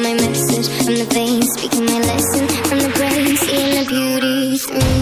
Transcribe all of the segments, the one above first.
my message. I'm the veins, speaking my lesson. from the brain, seeing the beauty through.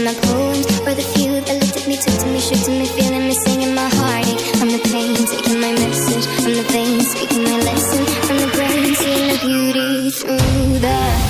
in my poems Were the few that looked at me, took to me, shook to me Feeling me, singing my heartache I'm the pain, taking my message I'm the pain, speaking my lesson. From the brain, seeing the beauty through the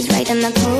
is right in the pool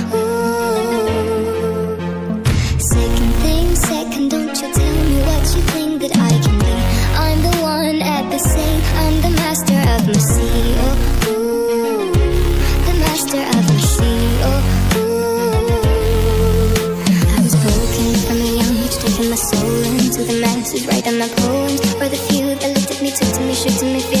masses, writing my poems for the few that looked at me, took to me, shook to me,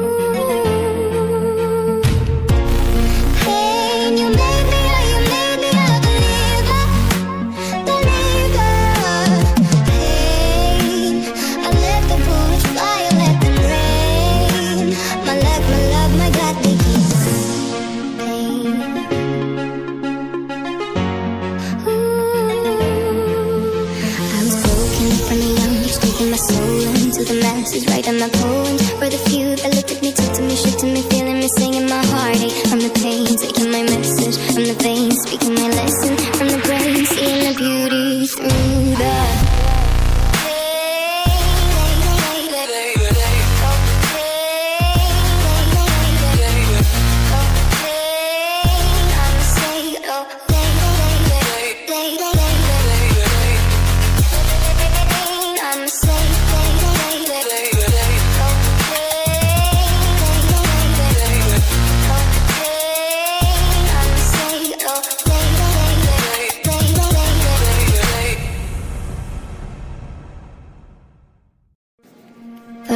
From the veins, speaking my